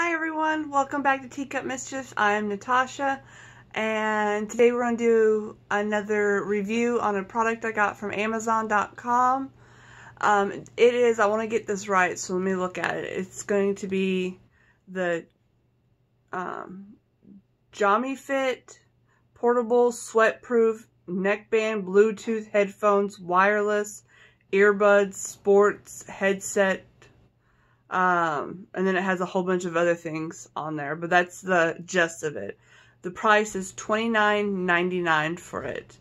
Hi everyone, welcome back to Teacup Mischief. I'm Natascha and today we're going to do another review on a product I got from Amazon.com. Um, it is, I want to get this right, so let me look at it. It's going to be the um, Fit Portable Sweatproof Neckband Bluetooth Headphones Wireless Earbuds Sports Headset um, and then it has a whole bunch of other things on there, but that's the gist of it. The price is $29.99 for it.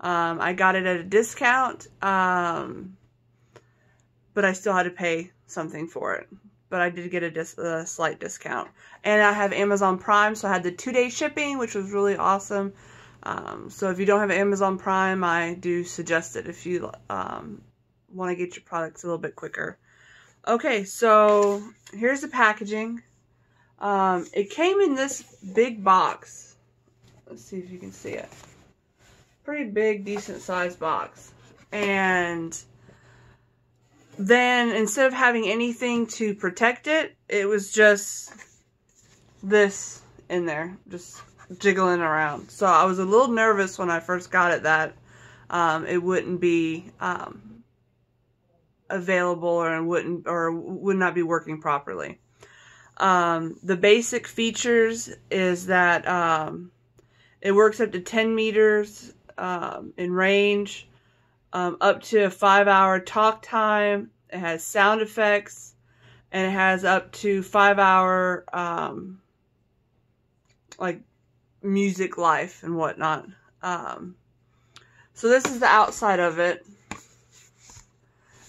Um, I got it at a discount, um, but I still had to pay something for it. But I did get a, dis a slight discount. And I have Amazon Prime, so I had the two-day shipping, which was really awesome. Um, so if you don't have Amazon Prime, I do suggest it if you um, want to get your products a little bit quicker. Okay, so here's the packaging. Um, it came in this big box. Let's see if you can see it. Pretty big, decent sized box. And then instead of having anything to protect it, it was just this in there, just jiggling around. So I was a little nervous when I first got it that um, it wouldn't be um, available or wouldn't or would not be working properly. Um, the basic features is that um, it works up to 10 meters um, in range, um, up to a five hour talk time. It has sound effects, and it has up to five hour um, like music life and whatnot. Um, so this is the outside of it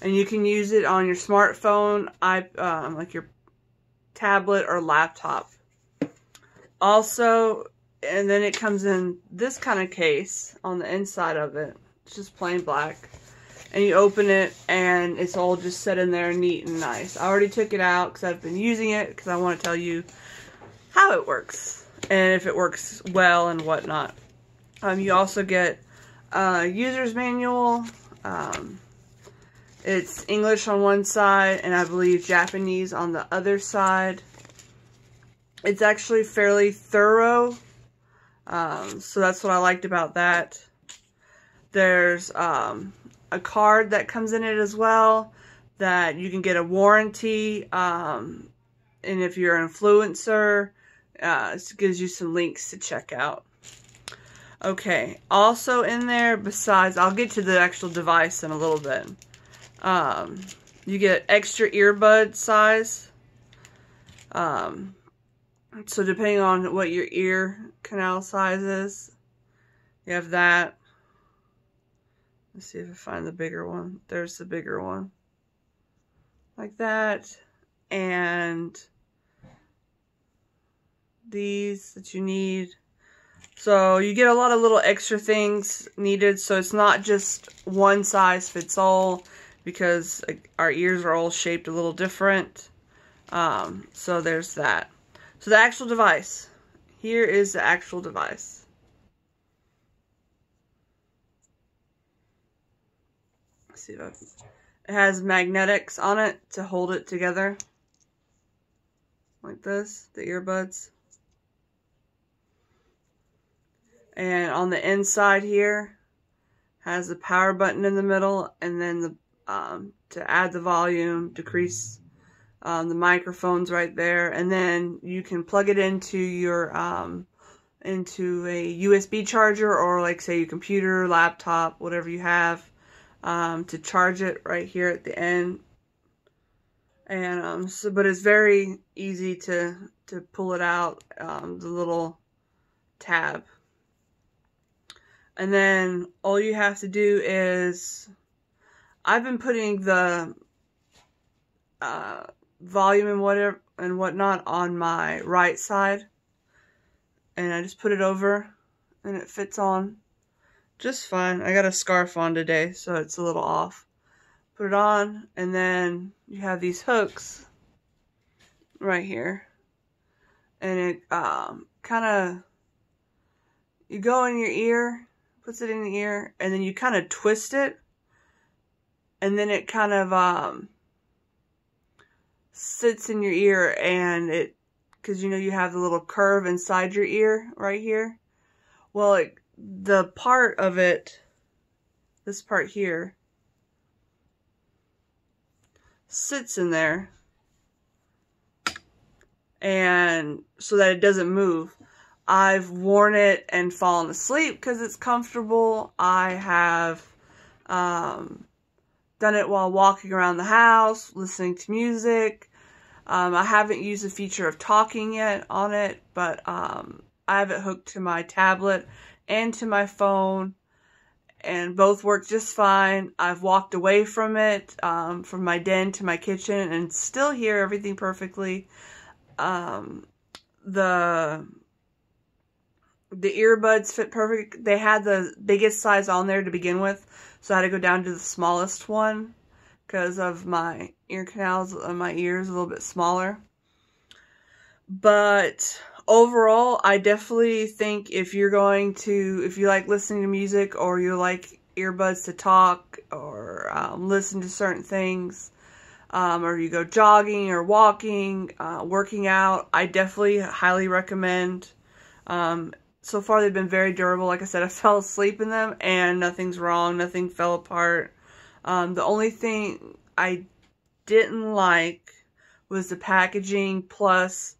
and you can use it on your smartphone, i um, like your tablet or laptop. Also, and then it comes in this kind of case on the inside of it. It's just plain black. And you open it and it's all just set in there neat and nice. I already took it out because I've been using it because I want to tell you how it works and if it works well and whatnot. Um, you also get a user's manual, um, it's English on one side and I believe Japanese on the other side. It's actually fairly thorough. Um, so that's what I liked about that. There's um, a card that comes in it as well that you can get a warranty. Um, and if you're an influencer, uh, it gives you some links to check out. Okay, also in there, besides, I'll get to the actual device in a little bit. Um, you get extra earbud size. Um, so depending on what your ear canal size is, you have that. Let's see if I find the bigger one. There's the bigger one. Like that. And these that you need. So you get a lot of little extra things needed. So it's not just one size fits all because our ears are all shaped a little different. Um, so there's that. So the actual device. Here is the actual device. Let's see if I, it has magnetics on it to hold it together. Like this, the earbuds. And on the inside here, has the power button in the middle and then the um, to add the volume, decrease um, the microphones right there, and then you can plug it into your um, into a USB charger or like say your computer, laptop, whatever you have um, to charge it right here at the end. And um, so, but it's very easy to to pull it out um, the little tab. And then all you have to do is I've been putting the uh, volume and whatever and whatnot on my right side. And I just put it over and it fits on just fine. I got a scarf on today, so it's a little off. Put it on, and then you have these hooks right here. And it um, kind of, you go in your ear, puts it in the ear, and then you kind of twist it and then it kind of um, sits in your ear and it because you know you have the little curve inside your ear right here. Well, it, the part of it, this part here, sits in there and so that it doesn't move. I've worn it and fallen asleep because it's comfortable. I have um, done it while walking around the house, listening to music. Um, I haven't used the feature of talking yet on it, but um, I have it hooked to my tablet and to my phone, and both work just fine. I've walked away from it, um, from my den to my kitchen, and still hear everything perfectly. Um, the the earbuds fit perfect. They had the biggest size on there to begin with, so I had to go down to the smallest one because of my ear canals and my ears a little bit smaller. But overall, I definitely think if you're going to, if you like listening to music or you like earbuds to talk or um, listen to certain things, um, or you go jogging or walking, uh, working out, I definitely highly recommend. Um, so far, they've been very durable. Like I said, I fell asleep in them and nothing's wrong. Nothing fell apart. Um, the only thing I didn't like was the packaging plus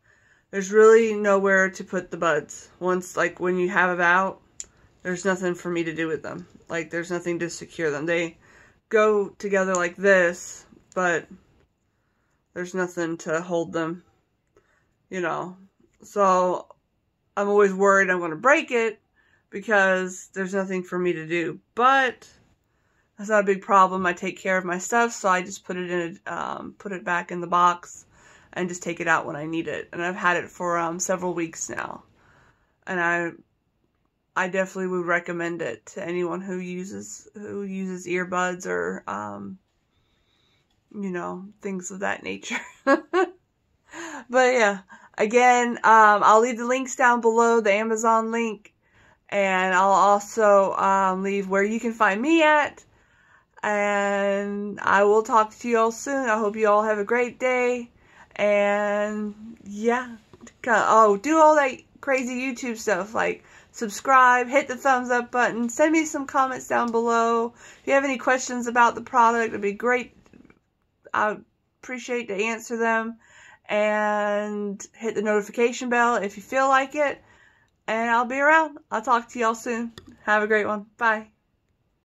there's really nowhere to put the buds. Once, like, when you have them out, there's nothing for me to do with them. Like, there's nothing to secure them. They go together like this, but there's nothing to hold them, you know. So, I'm always worried I'm going to break it because there's nothing for me to do. But that's not a big problem. I take care of my stuff, so I just put it in, a, um, put it back in the box, and just take it out when I need it. And I've had it for um, several weeks now, and I, I definitely would recommend it to anyone who uses who uses earbuds or, um, you know, things of that nature. but yeah, again, um, I'll leave the links down below, the Amazon link, and I'll also um, leave where you can find me at and I will talk to you all soon. I hope you all have a great day. And yeah. Oh, do all that crazy YouTube stuff like subscribe, hit the thumbs up button, send me some comments down below. If you have any questions about the product, it'd be great. I appreciate to answer them. And hit the notification bell if you feel like it. And I'll be around. I'll talk to y'all soon. Have a great one. Bye.